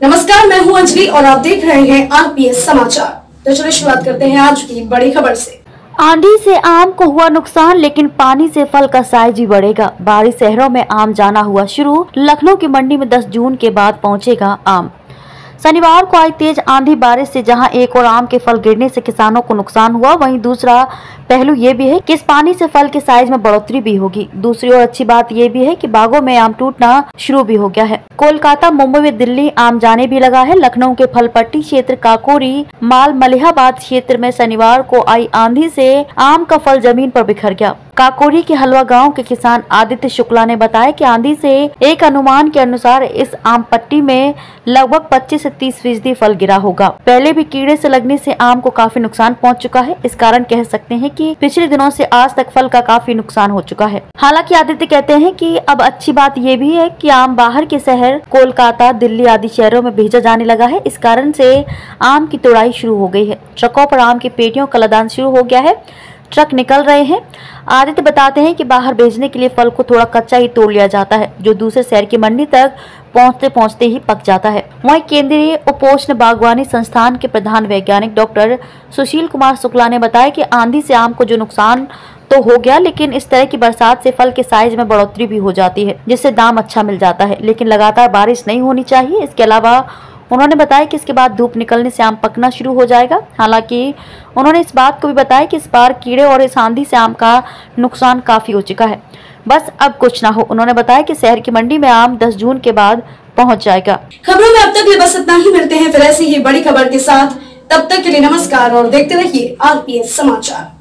नमस्कार, मैं हूँ अंजलि और आप देख रहे हैं आरपीएस समाचार। तो चलिए शुरुआत करते हैं आज की बड़ी खबर से। आंधी से आम को हुआ नुकसान, लेकिन पानी से फल का साइज़ भी बढ़ेगा। बारिश शहरों में आम जाना हुआ शुरू। लखनऊ की मंडी में 10 जून के बाद पहुंचेगा आम। शनिवार को आई तेज आंधी बारिश से जहाँ एक और आम के फल गिरने से किसानों को नुकसान हुआ, वहीं दूसरा पहलू ये भी है कि इस पानी से फल के साइज़ में बढ़ोतरी भी होगी। दूसरी और अच्छी बात ये भी है कि बागों में आम टूटना शुरू भी हो गया है। कोलकाता, मुंबई में दिल्ली आम जाने भी लगा है। लखनऊ के फलपट्टी क्षेत्र, काकोरी, माल मलिहाबाद क्षेत्र में शनिवार को आई आंधी से आम का फल ज़मीन पर बिखर गया। काकोरी के हलवा गाँव के किसान आदित्य शुक्ला ने बताया कि आंधी से एक अनुमान के अनुसार इस आम पट्टी में लगभग 25 से 30 फ़ीसदी फल गिरा होगा। पहले भी कीड़े से लगने से आम को काफ़ी नुकसान पहुँच चुका है। इस कारण कह सकते हैं कि पिछले दिनों से आज तक फल का काफ़ी नुकसान हो चुका है। हालाँकि आदित्य कहते हैं कि अब अच्छी बात ये भी है कि आम बाहर के शहर, कोलकाता, दिल्ली आदि शहरों में भेजा जाने लगा है। इस कारण से आम की तोड़ाई शुरू हो गई है। ट्रकों पर आम की पेटियों का लदान शुरू हो गया है। ट्रक निकल रहे हैं। आदित्य बताते हैं कि बाहर भेजने के लिए फल को थोड़ा कच्चा ही तोड़ लिया जाता है, जो दूसरे शहर की मंडी तक पहुँचते पहुँचते ही पक जाता है। वहीं केंद्रीय उपोष्ण बागवानी संस्थान के प्रधान वैज्ञानिक डॉक्टर सुशील कुमार शुक्ला ने बताया कि आंधी से आम को जो नुकसान तो हो गया, लेकिन इस तरह की बरसात से फल के साइज़ में बढ़ोतरी भी हो जाती है, जिससे दाम अच्छा मिल जाता है। लेकिन लगातार बारिश नहीं होनी चाहिए। इसके अलावा उन्होंने बताया कि इसके बाद धूप निकलने से आम पकना शुरू हो जाएगा। हालाँकि उन्होंने इस बात को भी बताया कि इस बार कीड़े और इस आंधी से आम का नुकसान काफ़ी हो चुका है। बस अब कुछ ना हो। उन्होंने बताया कि शहर की मंडी में आम 10 जून के बाद पहुँच जाएगा। खबरों में अब तक बस इतना ही। मिलते हैं फिर ऐसी ही बड़ी खबर के साथ। तब तक के लिए नमस्कार और देखते रहिए आरपीएस समाचार।